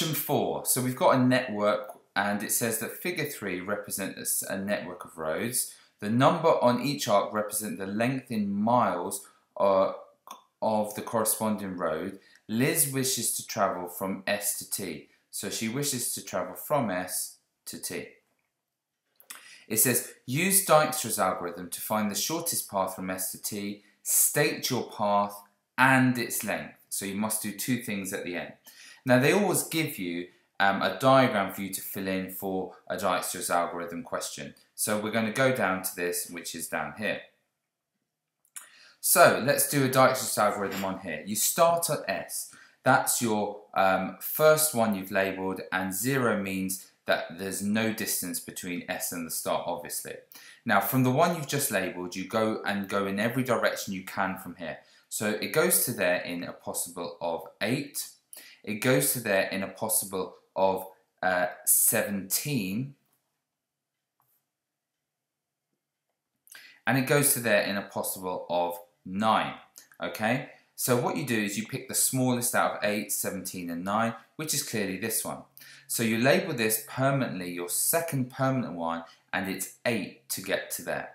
Question four. So we've got a network and it says that figure three represents a network of roads. The number on each arc represents the length in miles uh, of the corresponding road. Liz wishes to travel from S to T. So she wishes to travel from S to T. It says, use Dijkstra's algorithm to find the shortest path from S to T, state your path and its length. So you must do two things at the end. Now they always give you um, a diagram for you to fill in for a Dijkstra's algorithm question. So we're going to go down to this, which is down here. So let's do a Dijkstra's algorithm on here. You start at S. That's your um, first one you've labelled and zero means that there's no distance between S and the start obviously. Now from the one you've just labelled you go and go in every direction you can from here. So it goes to there in a possible of 8. It goes to there in a possible of uh, 17. And it goes to there in a possible of 9. Okay? So what you do is you pick the smallest out of 8, 17 and 9, which is clearly this one. So you label this permanently, your second permanent one, and it's 8 to get to there.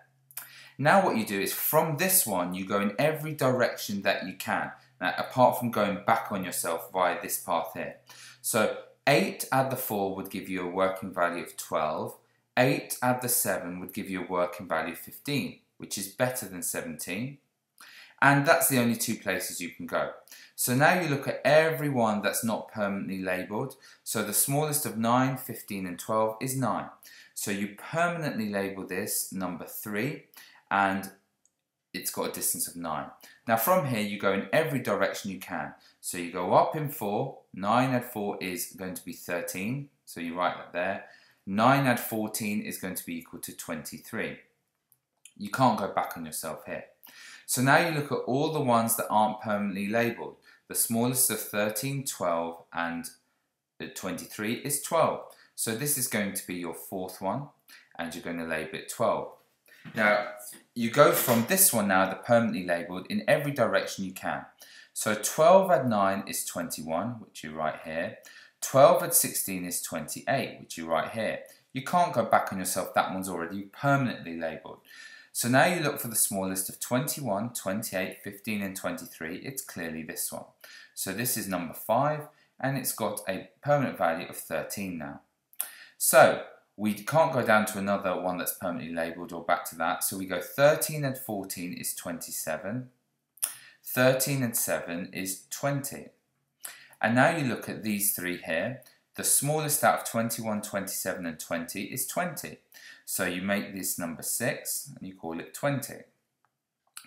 Now what you do is from this one, you go in every direction that you can, now, apart from going back on yourself via this path here. So 8 add the 4 would give you a working value of 12. 8 add the 7 would give you a working value of 15, which is better than 17 and that's the only two places you can go. So now you look at every one that's not permanently labelled. So the smallest of 9, 15 and 12 is 9. So you permanently label this number 3 and it's got a distance of 9. Now from here you go in every direction you can. So you go up in 4, 9 add 4 is going to be 13, so you write that there. 9 add 14 is going to be equal to 23. You can't go back on yourself here. So now you look at all the ones that aren't permanently labelled. The smallest of 13, 12 and uh, 23 is 12. So this is going to be your fourth one and you're going to label it 12. Now you go from this one now, the permanently labelled, in every direction you can. So 12 add 9 is 21, which you write here. 12 add 16 is 28, which you write here. You can't go back on yourself, that one's already permanently labelled. So now you look for the smallest of 21, 28, 15 and 23. It's clearly this one. So this is number 5 and it's got a permanent value of 13 now. So we can't go down to another one that's permanently labelled or back to that. So we go 13 and 14 is 27. 13 and 7 is 20. And now you look at these three here. The smallest out of 21, 27 and 20 is 20. So you make this number 6 and you call it 20.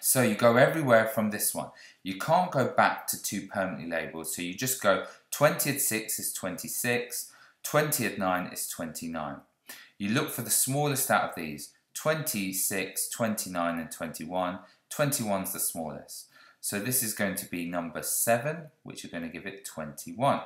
So you go everywhere from this one. You can't go back to two permanently labelled, so you just go 20 at 6 is 26, 20 at 9 is 29. You look for the smallest out of these, 26, 29 and 21. 21 is the smallest. So this is going to be number 7, which you're going to give it 21.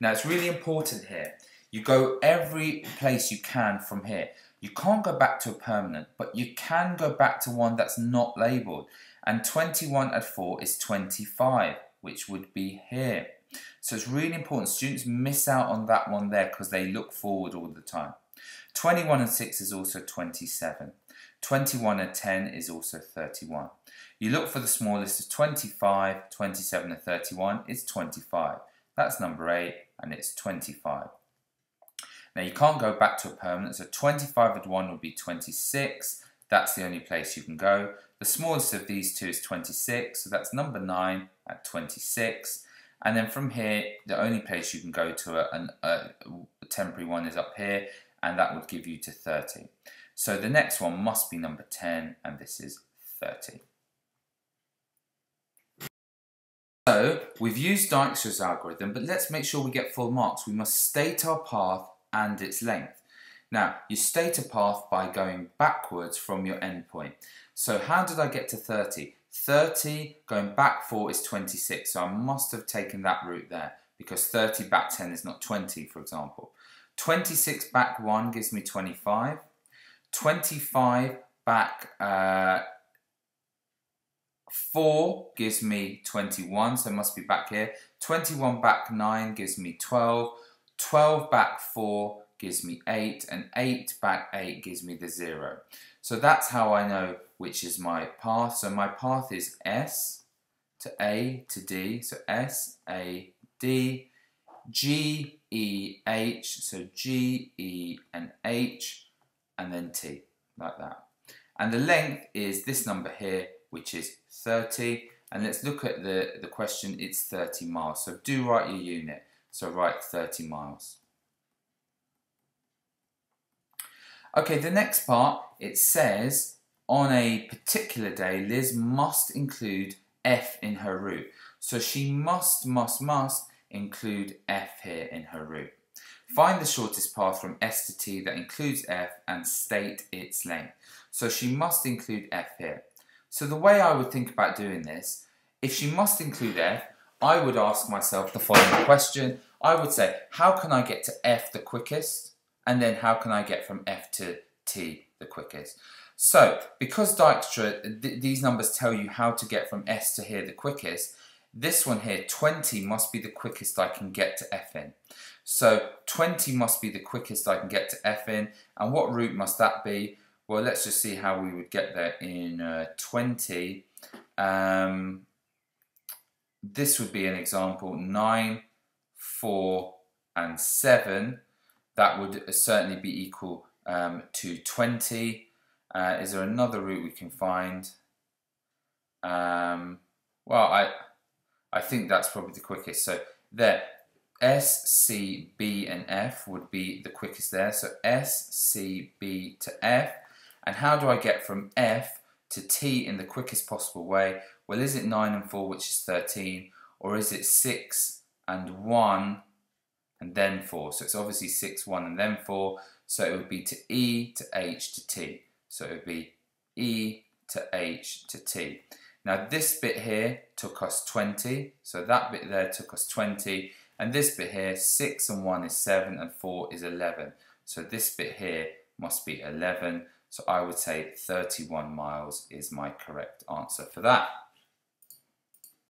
Now it's really important here. You go every place you can from here. You can't go back to a permanent, but you can go back to one that's not labelled. And 21 at 4 is 25, which would be here. So it's really important. Students miss out on that one there because they look forward all the time. 21 and 6 is also 27. 21 and 10 is also 31. You look for the smallest of 25, 27 and 31 is 25. That's number 8 and it's 25. Now you can't go back to a permanent, so 25 at 1 would be 26. That's the only place you can go. The smallest of these two is 26, so that's number 9 at 26. And then from here, the only place you can go to a, a, a temporary one is up here, and that would give you to 30. So the next one must be number 10, and this is 30. So we've used Dijkstra's algorithm, but let's make sure we get full marks. We must state our path and its length. Now, you state a path by going backwards from your endpoint. So how did I get to 30? 30 going back 4 is 26, so I must have taken that route there because 30 back 10 is not 20, for example. 26 back 1 gives me 25. 25 back uh, 4 gives me 21, so must be back here. 21 back 9 gives me 12. 12 back 4 gives me 8, and 8 back 8 gives me the 0. So that's how I know which is my path. So my path is S to A to D, so S, A, D, G, E, H, so G, E, and H, and then T, like that. And the length is this number here, which is 30. And let's look at the, the question, it's 30 miles. So do write your unit. So write 30 miles. Okay, the next part, it says, on a particular day, Liz must include F in her route. So she must, must, must include F here in her route. Find the shortest path from S to T that includes F and state its length. So she must include F here. So the way I would think about doing this, if she must include F, I would ask myself the following question. I would say, how can I get to F the quickest? And then how can I get from F to T the quickest? So, because Dijkstra, th these numbers tell you how to get from S to here the quickest, this one here, 20, must be the quickest I can get to F in. So 20 must be the quickest I can get to F in. And what route must that be? Well, let's just see how we would get there in uh, 20. Um, this would be an example, 9, 4, and 7 that would certainly be equal um, to 20. Uh, is there another route we can find? Um, well, I, I think that's probably the quickest. So there, S, C, B, and F would be the quickest there. So S, C, B to F. And how do I get from F to T in the quickest possible way? Well, is it 9 and 4, which is 13? Or is it 6 and 1 and then 4. So it's obviously 6, 1 and then 4. So it would be to E to H to T. So it would be E to H to T. Now this bit here took us 20. So that bit there took us 20. And this bit here, 6 and 1 is 7 and 4 is 11. So this bit here must be 11. So I would say 31 miles is my correct answer for that.